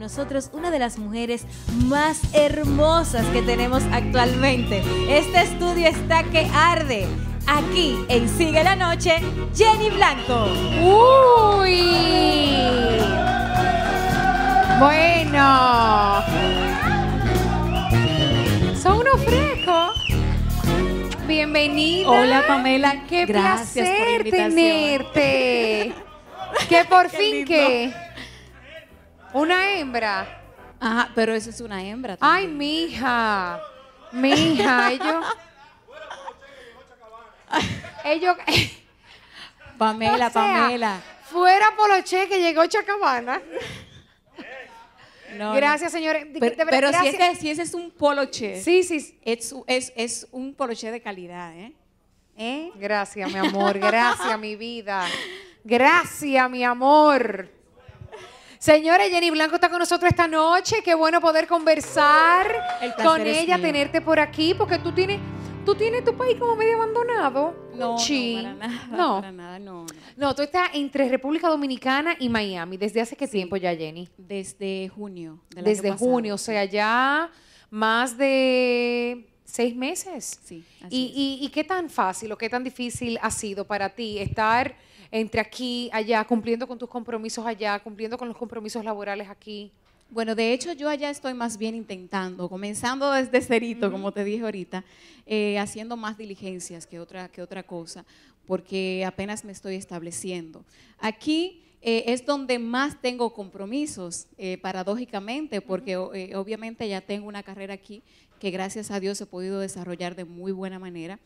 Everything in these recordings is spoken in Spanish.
con nosotros una de las mujeres más hermosas que tenemos actualmente. Este estudio está que arde. Aquí en Sigue la Noche, Jenny Blanco. ¡Uy! Bueno. Son unos frescos. Bienvenida. Hola, Pamela. Qué Gracias placer tenerte. que por Qué fin lindo. que una hembra. Ajá, pero eso es una hembra. Ay, también. mija. Mija, ellos. Ellos. Pamela, o sea, Pamela. Fuera Poloche que llegó Chacabana. No. Gracias, señores. Pero, pero si, gracias. ese, si ese es un poloche, Sí, sí. es, es, es un poloche de calidad, ¿eh? ¿Eh? Gracias, mi amor. Gracias, mi vida. Gracias, mi amor. Señores, Jenny Blanco está con nosotros esta noche. Qué bueno poder conversar El con ella, tenerte por aquí, porque tú tienes, tú tienes tu país como medio abandonado. No, no, para nada, No. para nada, no, no. Tú estás entre República Dominicana y Miami. ¿Desde hace qué tiempo ya, Jenny? Desde junio del Desde año junio, o sea, ya más de seis meses. Sí, así ¿Y, es. y, y qué tan fácil o qué tan difícil ha sido para ti estar entre aquí, allá, cumpliendo con tus compromisos allá, cumpliendo con los compromisos laborales aquí? Bueno, de hecho yo allá estoy más bien intentando, comenzando desde cerito, como te dije ahorita, eh, haciendo más diligencias que otra, que otra cosa, porque apenas me estoy estableciendo. Aquí eh, es donde más tengo compromisos, eh, paradójicamente, porque obviamente ya tengo una carrera aquí que gracias a Dios he podido desarrollar de muy buena manera.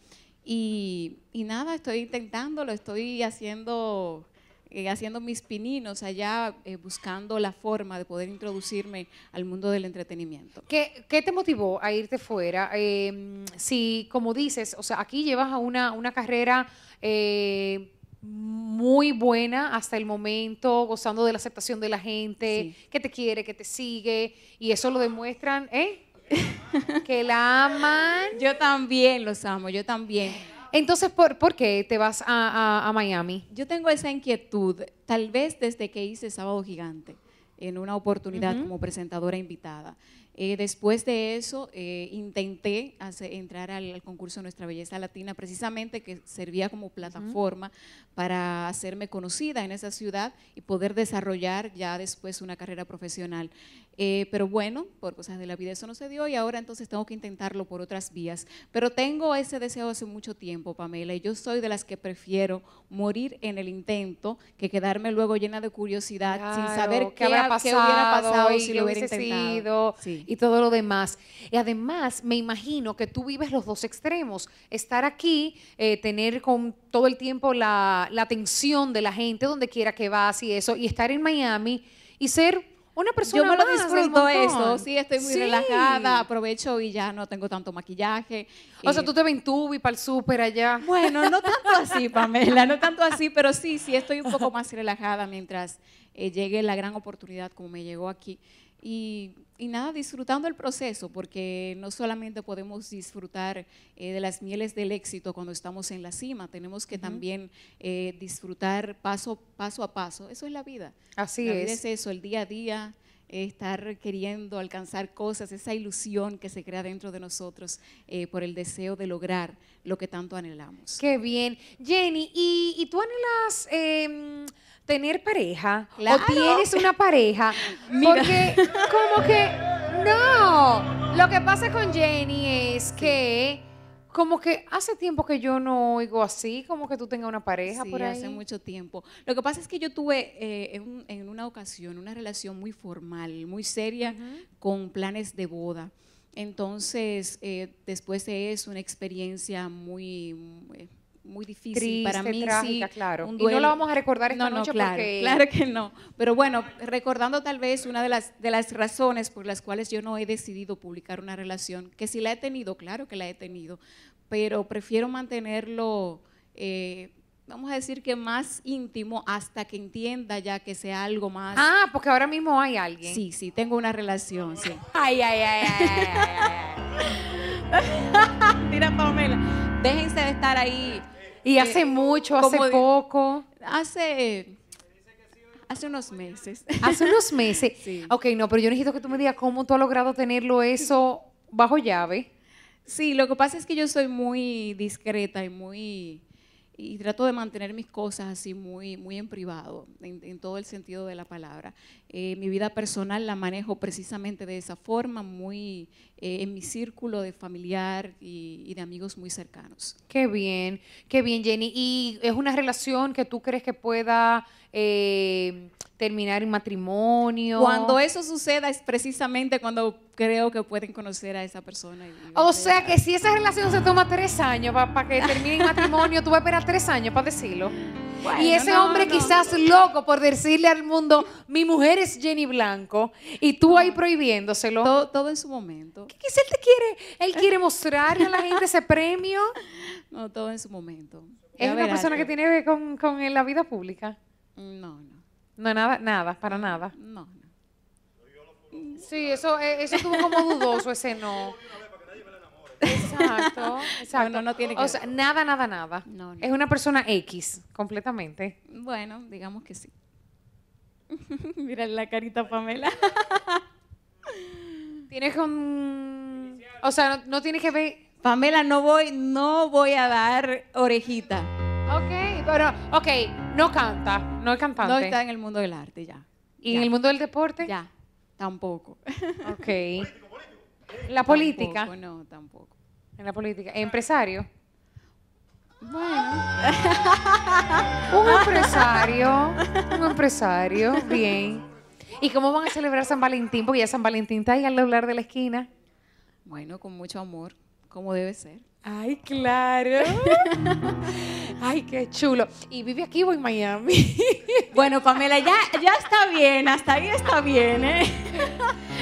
Y, y nada, estoy intentándolo, estoy haciendo eh, haciendo mis pininos allá, eh, buscando la forma de poder introducirme al mundo del entretenimiento. ¿Qué, qué te motivó a irte fuera? Eh, si, como dices, o sea, aquí llevas a una, una carrera eh, muy buena hasta el momento, gozando de la aceptación de la gente, Sí. que te quiere, que te sigue, y eso lo demuestran, ¿eh? que la aman. Yo también los amo, yo también. Entonces, ¿por, por qué te vas a, a- a Miami? Yo tengo esa inquietud, tal vez desde que hice Sábado Gigante, en una oportunidad como presentadora invitada. Eh, después de eso, eh, intenté hacer- entrar al, al concurso Nuestra Belleza Latina, precisamente que servía como plataforma para hacerme conocida en esa ciudad y poder desarrollar ya después una carrera profesional. Eh, pero bueno, por cosas de la vida eso no se dio y ahora entonces tengo que intentarlo por otras vías. Pero tengo ese deseo hace mucho tiempo, Pamela, y yo soy de las que prefiero morir en el intento que quedarme luego llena de curiosidad sin saber qué, qué habrá pasado, qué hubiera pasado y si lo hubiera hubiese intentado. sido Sí. y todo lo demás. Y además, me imagino que tú vives los dos extremos. Estar aquí, eh, tener con todo el tiempo la, la atención de la gente donde quiera que vas y eso, y estar en Miami y ser una persona Yo me lo más disfruto eso, sí, estoy muy Sí. relajada, aprovecho y ya no tengo tanto maquillaje. O sea, eh, tú te ven y para el súper allá. Bueno, no tanto así, Pamela, no tanto así, pero sí, sí estoy un poco más relajada mientras eh, llegue la gran oportunidad como me llegó aquí. Y, y nada, disfrutando el proceso, porque no solamente podemos disfrutar eh, de las mieles del éxito cuando estamos en la cima, tenemos que también eh, disfrutar paso, paso a paso. Eso es la vida. Así la vida es. es eso, el día a día, eh, estar queriendo alcanzar cosas, esa ilusión que se crea dentro de nosotros eh, por el deseo de lograr lo que tanto anhelamos. Qué bien. Jenny, ¿y, y tú anhelas em, tener pareja? Claro. ¿O tienes una pareja? Mira. Porque como que, no, lo que pasa con Jenny es que como que hace tiempo que yo no oigo así, como que tú tengas una pareja Sí, por ahí. hace mucho tiempo. Lo que pasa es que yo tuve eh, en, en una ocasión una relación muy formal, muy seria, con planes de boda. Entonces, eh, después de eso, una experiencia muy, muy, muy difícil Triste, para mí. trágica, sí, claro. un Y no la vamos a recordar esta no, noche no, claro, porque- Claro que no. Pero bueno, recordando tal vez una de las, de las razones por las cuales yo no he decidido publicar una relación, que si la he tenido, claro que la he tenido, pero prefiero mantenerlo, eh, vamos a decir que más íntimo hasta que entienda ya que sea algo más. Ah, porque ahora mismo hay alguien. Sí, sí, tengo una relación, sí. Ay, ay, ay, ay, ay, ay, ay. Mira, Pamela, déjense de estar ahí. Y eh, hace mucho, hace poco. Hace, Hace unos meses. Hace unos meses. Sí. Ok, no, pero yo necesito que tú me digas cómo tú has logrado tenerlo eso bajo llave. Sí, lo que pasa es que yo soy muy discreta y muy y trato de mantener mis cosas así muy, muy en privado, en, en todo el sentido de la palabra. Eh, mi vida personal la manejo precisamente de esa forma, muy eh, en mi círculo de familiar y, y de amigos muy cercanos. Qué bien, qué bien, Jenny. ¿Y es una relación que tú crees que pueda eh, terminar en matrimonio? Cuando eso suceda es precisamente cuando creo que pueden conocer a esa persona. O sea que si esa relación se toma tres años para que termine en matrimonio, tú vas a esperar tres años para decirlo. Bueno, y ese no, hombre no. quizás loco por decirle al mundo, mi mujer es Jenny Blanco, y tú ahí prohibiéndoselo. todo, todo en su momento. ¿Qué quizás él te quiere? Él quiere mostrarle a la gente ese premio. No, todo en su momento. Es Ya una persona que tiene que ver con, con la vida pública. No, no, No, nada, nada, para nada. no, no. Sí, eso, eh, eso estuvo como dudoso, ese no. Exacto, exacto. No, no, no tiene que O sea, nada, nada, nada. No, no. Es una persona X, completamente. Bueno, digamos que sí. Mira la carita Pamela. Tienes con... O sea, no, no tiene que ver... Pamela, no voy, no voy a dar orejita. Ok, pero, ok, no canta, no es cantante. No está en el mundo del arte ya. ¿Y Ya. en el mundo del deporte? Ya, tampoco. Ok. La política. Tampoco, no, tampoco. En la política. ¿Empresario? Bueno, Un empresario. Un empresario. Bien. ¿Y cómo van a celebrar San Valentín? Porque ya San Valentín está ahí al doblar de la esquina. bueno, con mucho amor, como debe ser. Ay, claro. Ay, qué chulo. ¿Y vive aquí o en Miami? Bueno, Pamela, ya, ya está bien, hasta ahí está bien, ¿eh?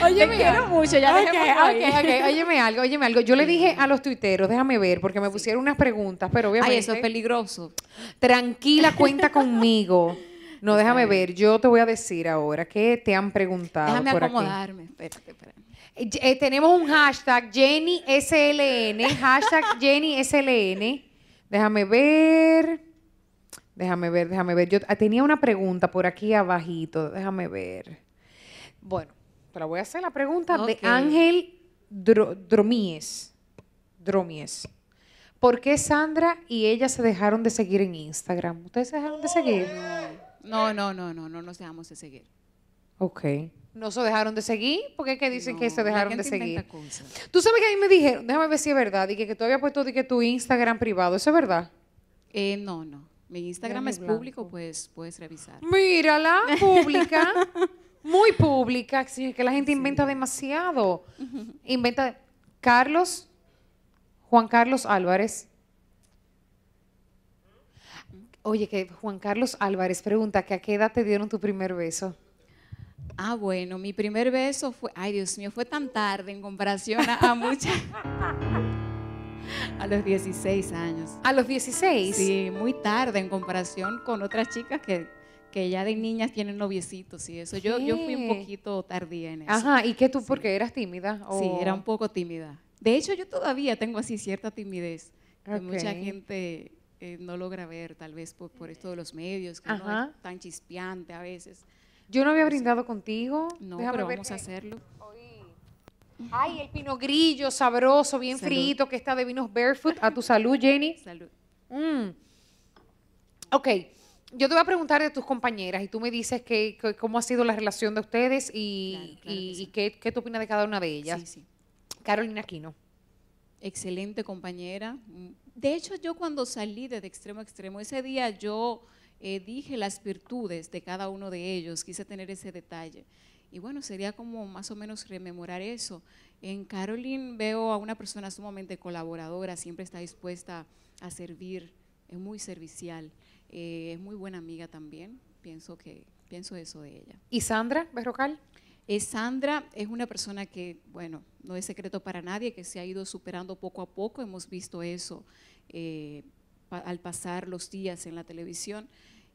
Oye, Te quiero mucho, ya Ok, dejémoslo ahí. ok, ok. Óyeme algo, óyeme algo. Yo le dije a los tuiteros, déjame ver, porque me pusieron unas preguntas, pero obviamente... Ay, eso es peligroso. Tranquila, cuenta conmigo. No, déjame ver, yo te voy a decir ahora qué te han preguntado Déjame por aquí. acomodarme, espérate, espérate. Eh, tenemos un hashtag JennySLN, hashtag JennySLN. Déjame ver. Déjame ver, déjame ver. Yo ah, tenía una pregunta por aquí abajito. Déjame ver. Bueno, te la voy a hacer la pregunta de. Ángel Dro- Dromies. Dromies. ¿Por qué Sandra y ella se dejaron de seguir en Instagram? ¿Ustedes se dejaron de seguir? No, no, no, no, no nos dejamos de seguir. Ok. ¿No se dejaron de seguir? ¿Por qué es que dicen que se dejaron de seguir? cosas. Tú sabes que a mí me dijeron, déjame ver si es verdad, y que, que tú habías puesto que tu Instagram privado, ¿eso es verdad? Eh, no, no. Mi Instagram es Blanco. público, pues puedes revisar. Mírala, pública, muy pública, que la gente inventa demasiado. Inventa Carlos, Juan Carlos Álvarez. Oye, que Juan Carlos Álvarez pregunta que a qué edad te dieron tu primer beso. Ah, bueno, mi primer beso fue, ay Dios mío, fue tan tarde en comparación a, a muchas. a los 16 años. A los 16. Sí, muy tarde en comparación con otras chicas que, que ya de niñas tienen noviecitos y eso. Yo, yo fui un poquito tardía en eso. Ajá, ¿y qué tú? Porque eras tímida. Sí, o- era un poco tímida. De hecho, yo todavía tengo así cierta timidez que mucha gente eh, no logra ver, tal vez por, por esto de los medios, que es tan chispeante a veces. Yo no había brindado contigo. No, Déjame pero ver vamos a hacerlo. Ay, el pino grillo sabroso, bien Salud. frito, que está de vinos barefoot. A tu salud, Jenny. Salud. Mm. Ok, yo te voy a preguntar de tus compañeras y tú me dices que, que- cómo ha sido la relación de ustedes y, Claro, claro y- que sí. y qué, qué tú opinas de cada una de ellas. Sí, sí. Carolina Aquino. excelente compañera. De hecho, yo cuando salí de, de extremo a extremo, ese día yo eh, dije las virtudes de cada uno de ellos, quise tener ese detalle. Y bueno, sería como más o menos rememorar eso. En Caroline veo a una persona sumamente colaboradora, siempre está dispuesta a servir, es muy servicial, eh, es muy buena amiga también, pienso, que, pienso eso de ella. ¿Y Sandra Berrocal? Eh, Sandra es una persona que, bueno, no es secreto para nadie, que se ha ido superando poco a poco. Hemos visto eso eh, pa- al pasar los días en la televisión.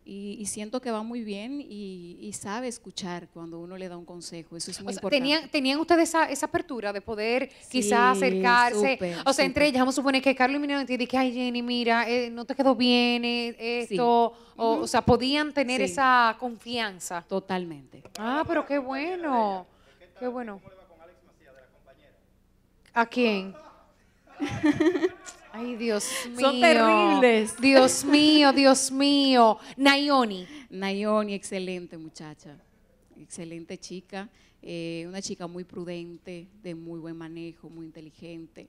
Y, siento que va muy bien y, sabe escuchar cuando uno le da un consejo. Eso es muy importante. ¿tenían, ¿Tenían ustedes esa, esa apertura de poder quizás acercarse? o sea, entre ellas, vamos a suponer que Carlos y Minero te que, ay, Jenny, mira, eh, no te quedó bien eh, esto. O, o, sea, podían tener esa confianza. Totalmente. Ah, pero qué bueno. Qué bueno. ¿A quién? Ay, Dios mío. Son terribles. Dios mío, Dios mío. Nayoni. Nayoni, excelente muchacha. Excelente chica. Eh, una chica muy prudente, de muy buen manejo, muy inteligente.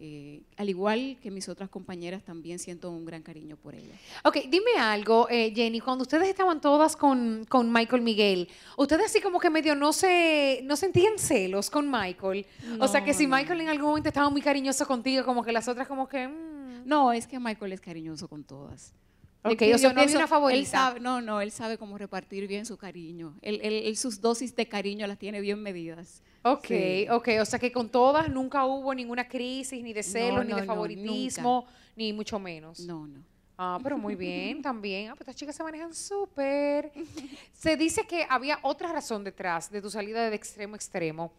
Eh, al igual que mis otras compañeras, también siento un gran cariño por ella. Ok, dime algo, eh, Jenny, cuando ustedes estaban todas con, con, Michael Miguel, ustedes así como que medio no se no sentían celos con Michael. o sea, que si Michael en algún momento estaba muy cariñoso contigo, como que las otras como que... Mm. No, es que Michael es cariñoso con todas. Ok, o sea, no una favorita. no, no, él sabe cómo repartir bien su cariño. Él, sus dosis de cariño las tiene bien medidas. Ok, ok, o sea que con todas nunca hubo ninguna crisis, ni de celos, ni de favoritismo, ni mucho menos. No, no. Ah, pero muy bien también. Ah, pues estas chicas se manejan súper. Se dice que había otra razón detrás de tu salida de extremo a extremo.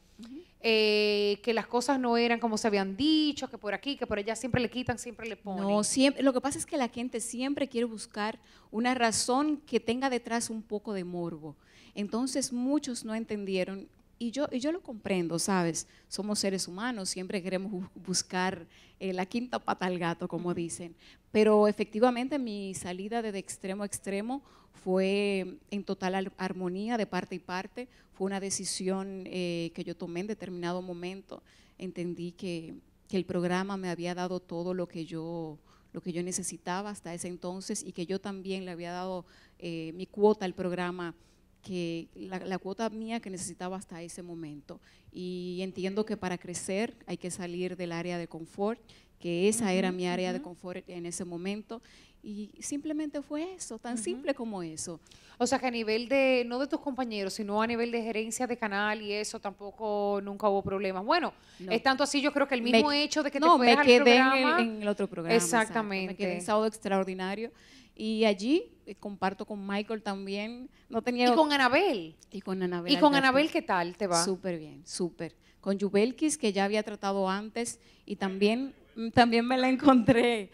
Eh, que las cosas no eran como se habían dicho, que por aquí, que por allá siempre le quitan, siempre le ponen. No, siempre, lo que pasa es que la gente siempre quiere buscar una razón que tenga detrás un poco de morbo. Entonces muchos no entendieron y yo, y yo lo comprendo, ¿sabes? Somos seres humanos, siempre queremos buscar eh, la quinta pata al gato, como dicen. Pero efectivamente mi salida de, extremo a extremo fue en total armonía de parte y parte. Fue una decisión eh, que yo tomé en determinado momento. Entendí que, que, el programa me había dado todo lo que yo lo que yo necesitaba hasta ese entonces y que yo también le había dado eh, mi cuota al programa que la, cuota mía que necesitaba hasta ese momento. Y entiendo que para crecer hay que salir del área de confort, que esa era mi área de confort en ese momento. Y simplemente fue eso, tan simple como eso. O sea que a nivel de, no de tus compañeros, sino a nivel de gerencia de canal y eso, tampoco nunca hubo problemas. Bueno, es tanto así, yo creo que el mismo hecho de que no, te me quedé en, el, otro programa. Exactamente. Me quedé en sábado extraordinario. Y allí eh, comparto con Michael también. No tenía y con Anabel. Y con Anabel. ¿Y con Anabel qué tal te va? Súper bien, súper. Con Jubelkis, que ya había tratado antes, y también, mm, también me la encontré.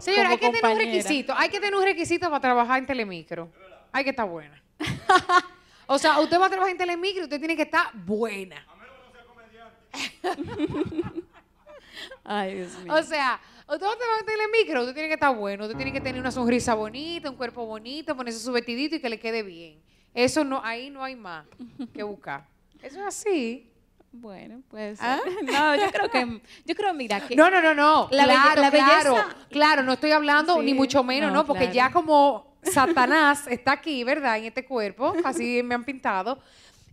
Señora, hay que tener un requisito. Hay que tener un requisito para trabajar en Telemicro. Hay que estar buena. o sea, usted va a trabajar en Telemicro y usted tiene que estar buena. A menos que no sea comediante. Ay, Dios mío. O sea, Usted va a tener el micro, usted tiene que estar bueno, usted tiene que tener una sonrisa bonita, un cuerpo bonito, ponerse su vestidito y que le quede bien. Eso no, ahí no hay más que buscar. Eso es así. Bueno, pues no, yo creo que, yo creo, mira, que no, no, no, no, la, claro, la belleza, claro, claro, no estoy hablando ni mucho menos, ¿no? Porque ya como Satanás está aquí, ¿verdad? En este cuerpo, así me han pintado.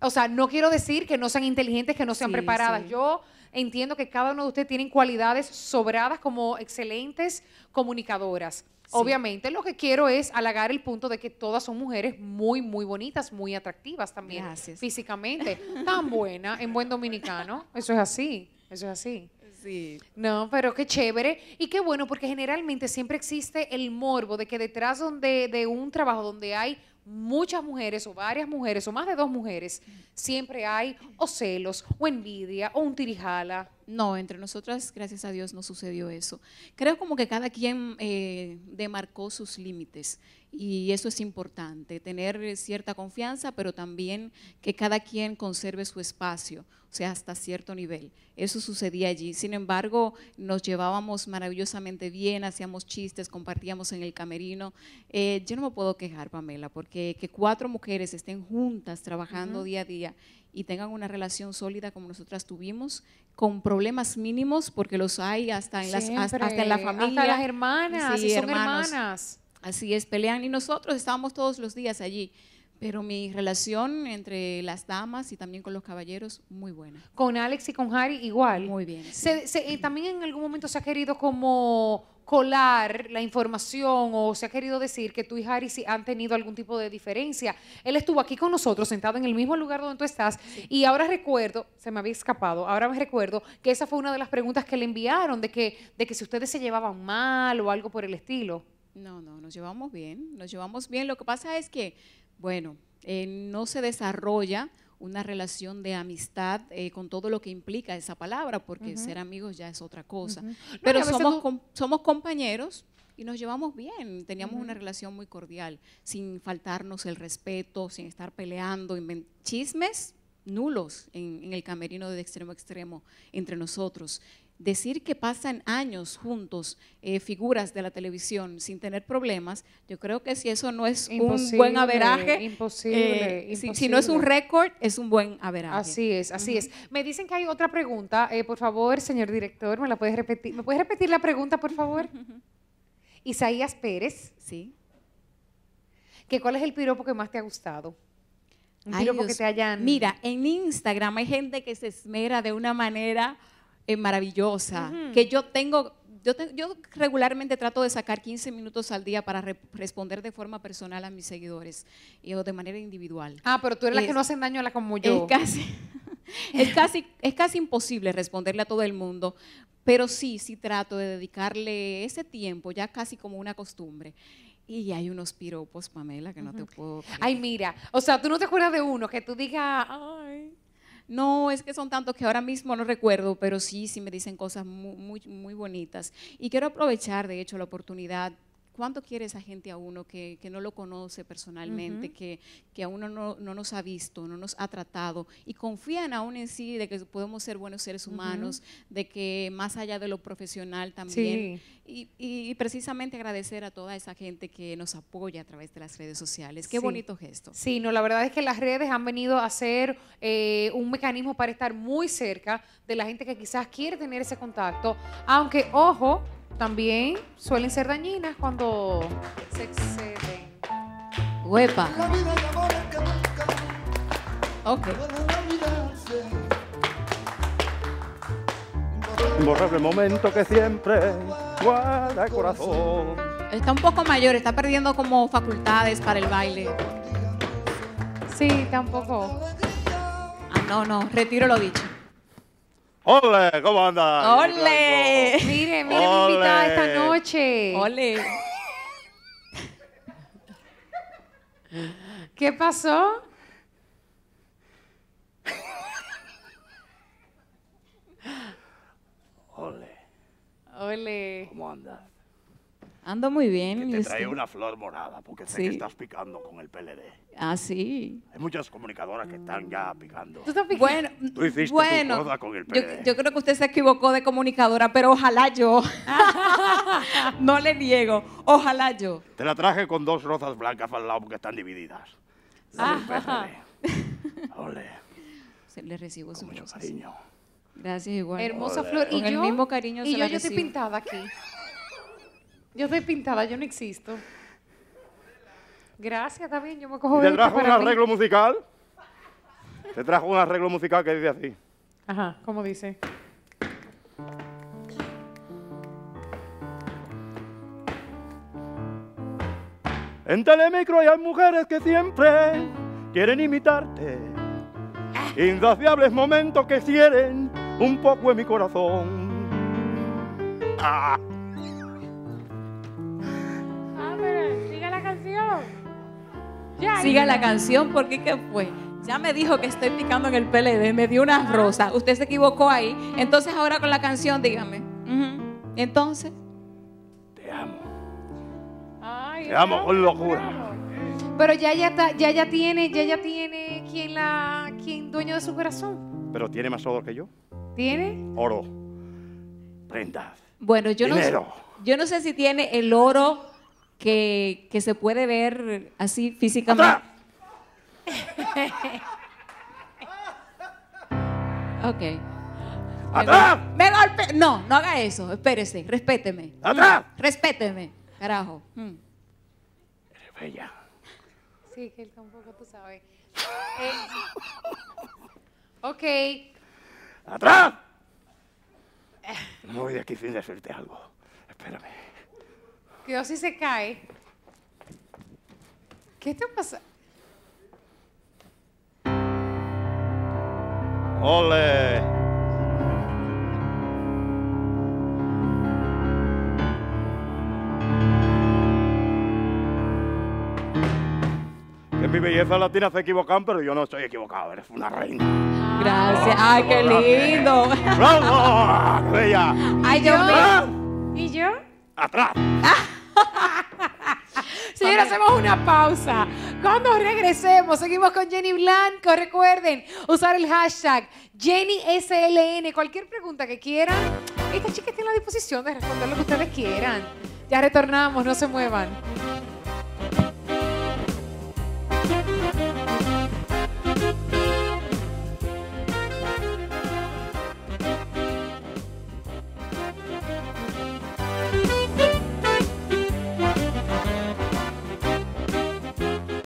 O sea, no quiero decir que no sean inteligentes, que no sean preparadas. Yo entiendo que cada uno de ustedes tienen cualidades sobradas como excelentes comunicadoras. Obviamente lo que quiero es halagar el punto de que todas son mujeres muy, muy bonitas, muy atractivas también físicamente. Tan buena en buen dominicano. Eso es así, eso es así. Sí. No, pero qué chévere. Y qué bueno, porque generalmente siempre existe el morbo de que detrás donde, de un trabajo donde hay muchas mujeres o varias mujeres o más de dos mujeres, siempre hay o celos o envidia o un tirijala. No, entre nosotras, gracias a Dios, no sucedió eso. Creo como que cada quien eh, demarcó sus límites y eso es importante, tener cierta confianza, pero también que cada quien conserve su espacio o sea, hasta cierto nivel. Eso sucedía allí. Sin embargo, nos llevábamos maravillosamente bien, hacíamos chistes, compartíamos en el camerino. Eh, yo no me puedo quejar, Pamela, porque que cuatro mujeres estén juntas trabajando día a día y tengan una relación sólida como nosotras tuvimos, con problemas mínimos, porque los hay hasta en, las, hasta, en la familia. Hasta las hermanas, sí, son hermanas. Así es, pelean. Y nosotros estábamos todos los días allí. Pero mi relación entre las damas y también con los caballeros, muy buena. Con Alex y con Harry igual. Muy bien. Eh, también en algún momento se ha querido como colar la información o se ha querido decir que tú y Harry sí han tenido algún tipo de diferencia. Él estuvo aquí con nosotros, sentado en el mismo lugar donde tú estás, y ahora recuerdo, se me había escapado, ahora me recuerdo que esa fue una de las preguntas que le enviaron, de que, de que si ustedes se llevaban mal o algo por el estilo. No, no, nos llevamos bien, nos llevamos bien. Lo que pasa es que, bueno, eh, no se desarrolla una relación de amistad eh, con todo lo que implica esa palabra, porque ser amigos ya es otra cosa. Pero somos, somos compañeros y nos llevamos bien, teníamos una relación muy cordial, sin faltarnos el respeto, sin estar peleando, chismes nulos en, en el camerino de extremo a extremo entre nosotros decir que pasan años juntos eh, figuras de la televisión sin tener problemas, yo creo que si eso no es un buen averaje, imposible, eh, Si, no es un récord, es un buen averaje. Así es, así es. Me dicen que hay otra pregunta, eh, por favor, señor director, ¿me la puedes repetir? ¿Me puedes repetir la pregunta, por favor? Isaías Pérez. Sí. ¿Que ¿Cuál es el piropo que más te ha gustado? Un piropo que te hayan... Mira, en Instagram hay gente que se esmera de una manera es maravillosa, que yo tengo, yo, yo, regularmente trato de sacar 15 minutos al día para responder de forma personal a mis seguidores y, o de manera individual. Ah, pero tú eres la que no hacen daño a la como yo. Es casi, es casi, es casi imposible responderle a todo el mundo, pero sí, sí trato de dedicarle ese tiempo, ya casi como una costumbre. Y hay unos piropos, Pamela, que no te puedo... Ay, mira, o sea, tú no te acuerdas de uno que tú digas, no, es que son tantos que ahora mismo no recuerdo, pero sí, sí me dicen cosas muy, muy, muy bonitas. Y quiero aprovechar, de hecho, la oportunidad ¿Cuánto quiere esa gente a uno que, no lo conoce personalmente, que, que a uno no, nos ha visto, no nos ha tratado y confían aún en sí de que podemos ser buenos seres humanos, de que más allá de lo profesional también. Y, precisamente agradecer a toda esa gente que nos apoya a través de las redes sociales. Qué bonito gesto. Sí, no, la verdad es que las redes han venido a ser eh, un mecanismo para estar muy cerca de la gente que quizás quiere tener ese contacto, aunque, ojo, también suelen ser dañinas cuando se exceden. Huepa. Ok. Imborrable momento que siempre guarda el corazón. Está un poco mayor, está perdiendo como facultades para el baile. Sí, tampoco. Ah, no, no, retiro lo dicho. ¡Ole! ¿Cómo andas? ¡Ole! Mire, mire mi invitada esta noche. ¡Ole! ¿Qué pasó? ¡Ole! ¡Ole! ¿Cómo andas? Ando muy bien. te trae una flor morada porque sé que estás picando con el PLD. Ah, sí. Hay muchas comunicadoras que están ya picando. ¿Tú estás picando? Bueno, Tú hiciste bueno tu con el PLD. Yo, creo que usted se equivocó de comunicadora, pero ojalá yo. no le niego. Ojalá yo. Te la traje con dos rosas blancas al lado porque están divididas. Ah, Ole. Se le recibo su mucho cariño. Gracias, igual. Hermosa flor. Y con el mismo cariño y se yo, yo estoy pintada aquí. Yo estoy pintada, yo no existo. Gracias, bien, yo me cojo ¿Te trajo un arreglo musical? Te trajo un arreglo musical que dice así. Ajá, ¿cómo dice? En Telemicro hay mujeres que siempre quieren imitarte. Insaciables momentos que quieren un poco en mi corazón. Ah. Siga la canción porque ¿qué fue? Ya me dijo que estoy picando en el PLD, me dio una rosa. Usted se equivocó ahí. Entonces ahora con la canción, dígame. Entonces. Te amo. Te amo con locura. Pero ya ya está, ya ya tiene, ya ya tiene quien la, quien dueño de su corazón. Pero tiene más oro que yo. ¿Tiene? Oro. Prendas. Bueno, yo no sé, yo no sé si tiene el oro que, que se puede ver así físicamente. ok. ¡Atrás! Me golpe. No, no haga eso. Espérese, respéteme. ¡Atrás! Respéteme, carajo. Mm. Eres bella. Sí, que él tampoco, tú sabes. Eh, ok. ¡Atrás! No voy de aquí sin decirte algo. Espérame. Cuidado si se cae. ¿Qué te pasa? ¡Ole! Que mi belleza latina se equivocan, pero yo no estoy equivocado, eres una reina. Gracias. Ah, ¡Ay, qué lindo! ¡Bravo! Bella! ¡Ay, yo! ¿Y yo? ¡Atrás! Ah. Señora, hacemos una pausa. Cuando regresemos, seguimos con Jenny Blanco. Recuerden usar el hashtag JennySLN. Cualquier pregunta que quieran, esta chica está en la disposición de responder lo que ustedes quieran. Ya retornamos, no se muevan.